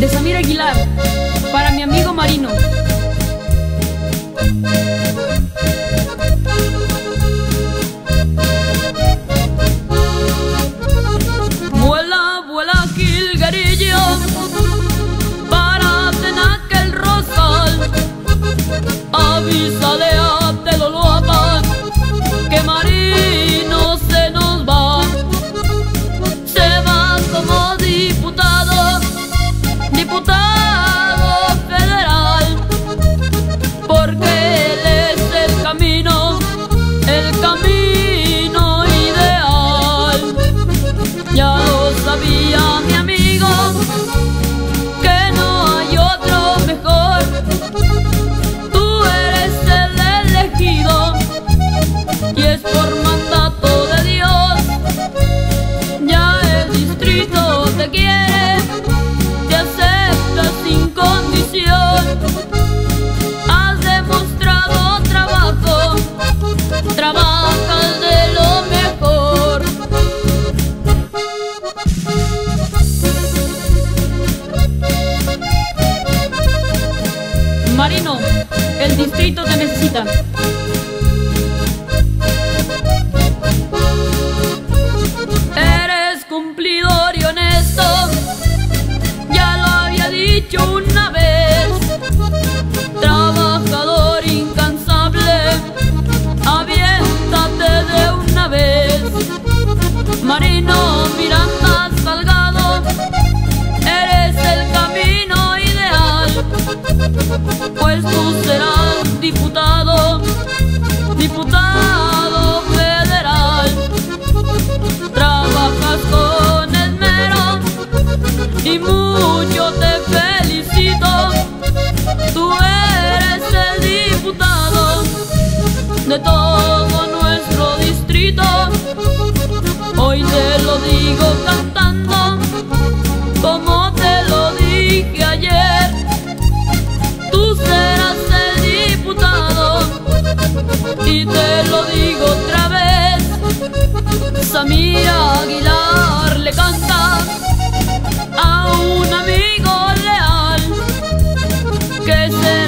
De Samir Aguilar, para mi amigo Marino. Marino, el distrito te necesita. Diputado federal. Trabajas con esmero y mucho te felicito. Tú eres el diputado de todo nuestro distrito. Hoy te lo digo cantando. Samir Aguilar le canta a un amigo leal que se